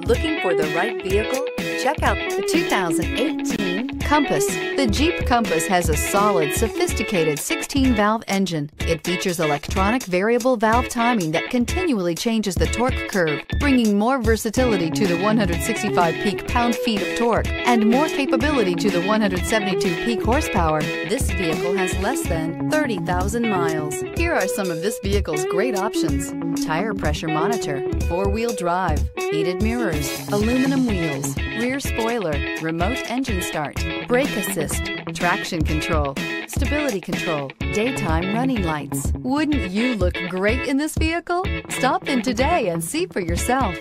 Looking for the right vehicle? Check out the 2018 Compass. The Jeep Compass has a solid, sophisticated 16-valve engine. It features electronic variable valve timing that continually changes the torque curve, bringing more versatility to the 165 peak pound-feet of torque and more capability to the 172 peak horsepower. This vehicle has less than 30,000 miles. Here are some of this vehicle's great options. Tire pressure monitor, four-wheel drive, heated mirrors, aluminum wheels, remote engine start, brake assist, traction control, stability control, daytime running lights. Wouldn't you look great in this vehicle? Stop in today and see for yourself.